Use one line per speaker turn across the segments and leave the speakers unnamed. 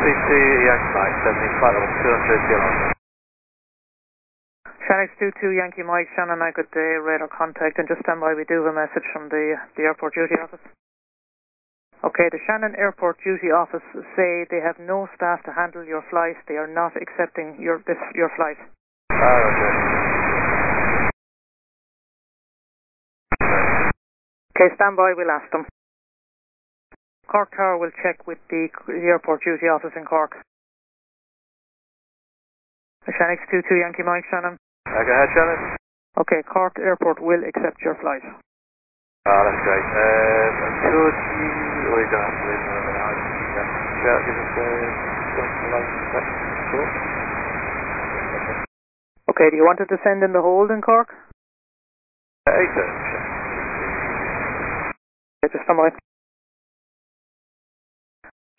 CT Yankee Mike, 70, flight level 200, kilometers.
Channex 22 Yankee Mike, Shannon, I got the radar contact and just stand by, we do have a message from the, the airport duty office. Okay, the Shannon Airport Duty Office say they have no staff to handle your flight. They are not accepting your this your flight.
Ah, okay.
Okay, stand by. We'll ask them. Cork Tower will check with the, the Airport Duty Office in Cork. Channex 22 Yankee Mike, Shannon.
Uh, go ahead, Shannon.
Okay, Cork Airport will accept your flight.
Ah, that's great. Um, could you... Oh, you don't have to leave another now. Yeah, give us a... something like that. Cool.
Okay, do you want it to send in the hold in Cork?
Uh, uh,
Okay, just stand by.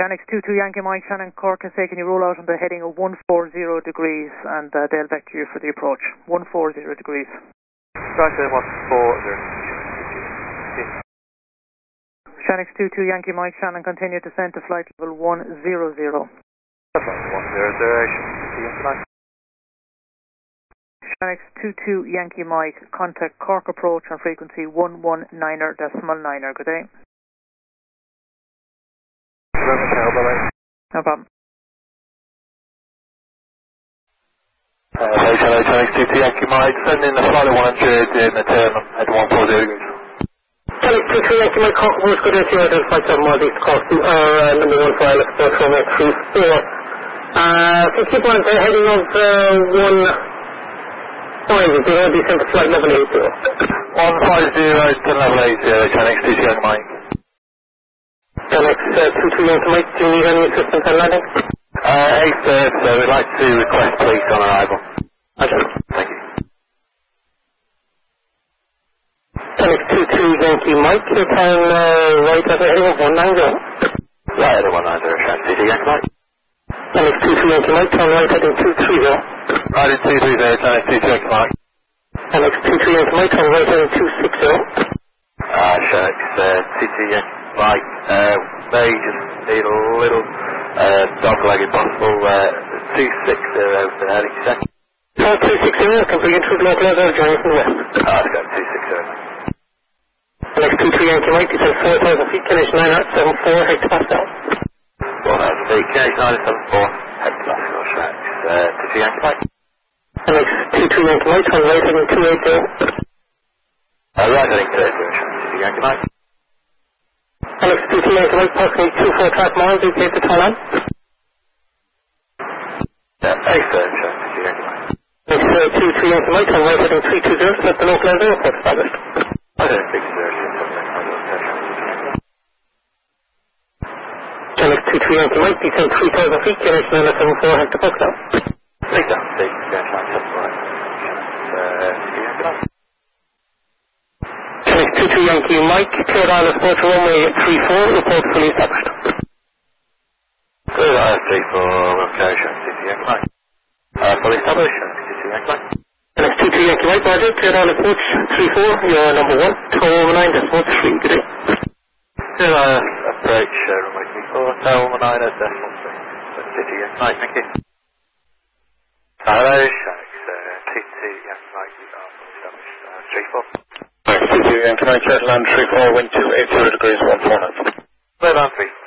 Channex 22 Yankee Mike, Shannon Cork has taken you roll out on the heading of 140 degrees and uh, they'll vector you for the approach. 140 degrees.
One, four, zero.
Channex 22 Yankee Mike, Shannon continue descent to flight level 100.
That's fine, one, zero, zero, CT Yankee Mike.
22 Yankee Mike, contact Cork approach on frequency 119er decimal 9er. Good day. No problem.
Uh, hey, hello, Channex 22 Yankee Mike. Send in the flight of 100 in the turn at 140 degrees.
Channex 22 Yankee Mike, Cork approach, good day to you, identify 7 miles east coast, uh, number 1 for Alex, 434. Uh, so keep on the heading of, uh, 1... Fine, you're going to be sent to flight level 80.
150 to level 80, Channex 22 Yankee Mike.
Channex uh, 22 Yankee Mike, do you need any assistance on landing?
Uh, 8 so we'd like to request police on arrival.
Okay.
Thank you.
Channex 22 Yankee Mike, your time, uh, right at the heading of 190.
Right, at 190, Channex 22 Yankee Mike.
Channex 22 Yankee Mike, turn right heading 230.
Right, it's 230, Channex 22 Yankee Mike.
Channex 22 Yankee Mike, turn right heading 260.
Uh, Channex, uh, 22 Yankee Mike. Uh, may just need a little, uh, dog leg if possible. Uh, 260 over the heading, check.
Uh, 260, can bring you through the local level, joining from the west.
Ah, it's got 260.
Channex 22 Yankee Mike, descend 4,000 feet, finish 974 hectopascal.
1,000 feet, Channex 974, head to Glasgow, Channex, uh, 22 Yankee Mike.
Channex 22 Yankee Mike, turn right heading 280.
Uh, right heading 30, Channex 22 Yankee Mike.
Channex 22 Yankee Mike, passing 24 track miles, is made to Thailand.
Yeah, 8 Channex 22 Yankee Mike.
Channex uh, 22 Yankee Mike, turn right heading 320, set the local level airport established.
Okay, 6 Channex
Channex 22 Yankee descend 3,000 feet, finish 974 hectopascal.
Take down, take down, Channex 74, right. Channex, uh, 22 Yankee Mike.
Channex 22 Yankee Mike, Sport runway 34, report fully established.
Good, I have 3 for okay, Channex 22 Yankee Mike. Uh, fully established, 22 Yankee Mike.
Channex 22 Yankee Mike, Roger, Isle Approach 34, you're number 1, tow over 9, decimal 3, good day.
Good, I approach, uh, runway 34, tail 19 at decimal 3. Channex 22 Yankee Mike, thank you. Hello, Channex, uh, 22 Yankee Mike, we are fully established, uh, 34.
Thanks, CT Yankee Mike, Land 34, wind 280 degrees, 149.
Clear down 34.